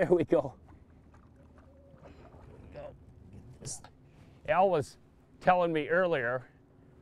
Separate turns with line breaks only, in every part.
there we go. Al was telling me earlier,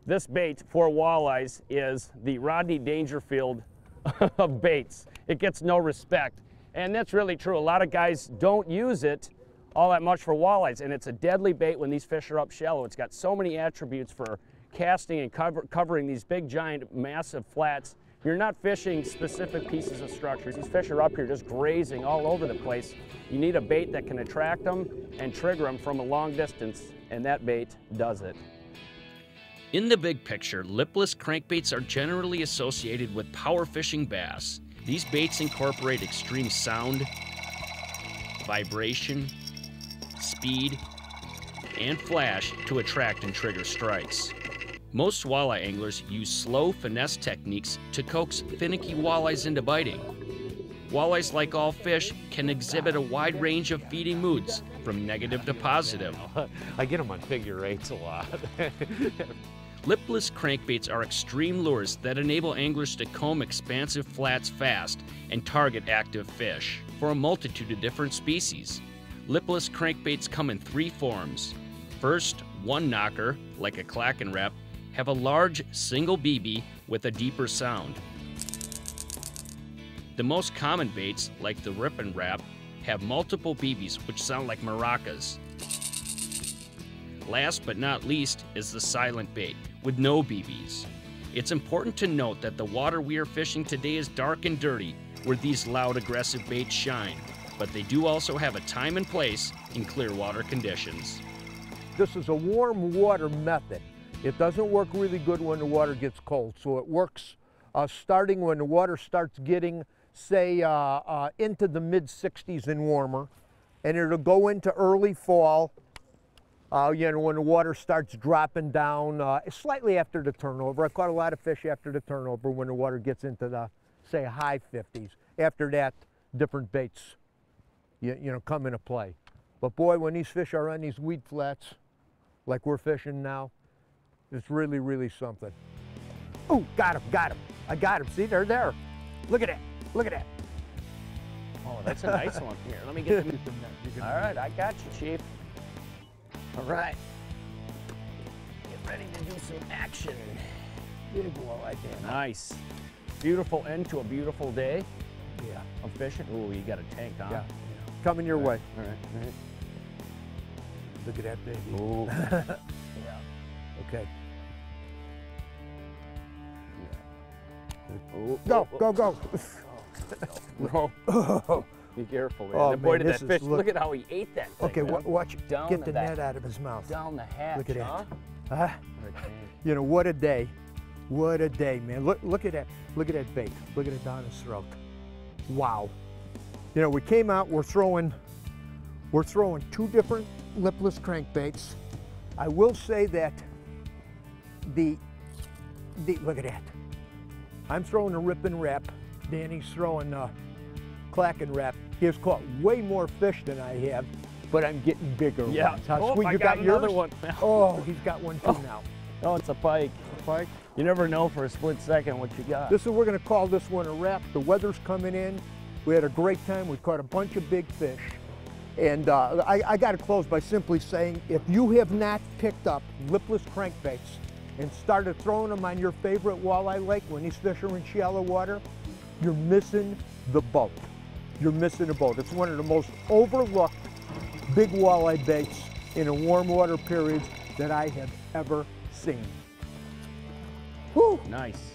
this bait for walleyes is the Rodney Dangerfield of baits. It gets no respect. And that's really true. A lot of guys don't use it all that much for walleyes, and it's a deadly bait when these fish are up shallow. It's got so many attributes for casting and cover, covering these big, giant, massive flats. You're not fishing specific pieces of structures. These fish are up here just grazing all over the place. You need a bait that can attract them and trigger them from a long distance, and that bait does it.
In the big picture, lipless crankbaits are generally associated with power fishing bass. These baits incorporate extreme sound, vibration, speed, and flash to attract and trigger strikes. Most walleye anglers use slow finesse techniques to coax finicky walleyes into biting. Walleyes, like all fish, can exhibit a wide range of feeding moods, from negative to positive.
I get them on figure eights a lot.
Lipless crankbaits are extreme lures that enable anglers to comb expansive flats fast and target active fish for a multitude of different species. Lipless crankbaits come in three forms. First, one knocker, like a Clackin' Rap, have a large single BB with a deeper sound. The most common baits, like the Rippin' Rap, have multiple BBs which sound like maracas. Last but not least is the silent bait, with no BBs. It's important to note that the water we are fishing today is dark and dirty, where these loud aggressive baits shine, but they do also have a time and place in clear water conditions.
This is a warm water method. It doesn't work really good when the water gets cold, so it works uh, starting when the water starts getting, say, uh, uh, into the mid 60s and warmer, and it'll go into early fall, uh, you know, when the water starts dropping down, uh, slightly after the turnover. I caught a lot of fish after the turnover when the water gets into the, say, high 50s. After that, different baits, you, you know, come into play. But boy, when these fish are on these weed flats, like we're fishing now, it's really, really something. Oh, got him, got him. I got him. See, they're there. Look at that. Look at that.
Oh, that's a nice one. Here, let me get them. All right, I got you, Chief. All right. Get ready to do some action. Beautiful walleye there. Nice. Beautiful end to a beautiful day
Yeah.
I'm fishing. Ooh, you got a tank, huh?
Yeah. Coming your way.
All right, all right.
Look at that baby.
Ooh. yeah.
Okay.
Ooh,
Go, go, go.
ooh. No. Be careful, man.
Oh,
Boy,
man,
did that
is-
fish,
look-
look, at how he ate that thing,
Okay,
man.
watch.
Down
Get
the
the net out of his mouth.
Down the hatch,
Look at
huh?
that. Huh? You know, what a day. What a day, man. Look, look at that. Look at that bait. Look at it down his throat. Wow. You know, we came out, we're throwing, we're throwing two different lipless crankbaits. I will say that the, the, look at that. I'm throwing a Rippin' Rap. Danny's throwing a Clackin' Rap. He has caught way more fish than I have, but I'm getting bigger
Yeah.
ones. How
Oh,
sweet.
I
you
got
got,
another
yours?
one.
Oh, he's got one too now.
Oh, it's a pike.
Pike.
You never know for a split second what you got.
This is, we're gonna call this one a wrap. The weather's coming in. We had a great time. We caught a bunch of big fish. And uh, I, I gotta close by simply saying, if you have not picked up lipless crankbaits and started throwing them on your favorite walleye lake when these fish are in shallow water, you're missing the boat. You're missing the boat. It's one of the most overlooked big walleye baits in a warm water period that I have ever seen. Whew.
Nice.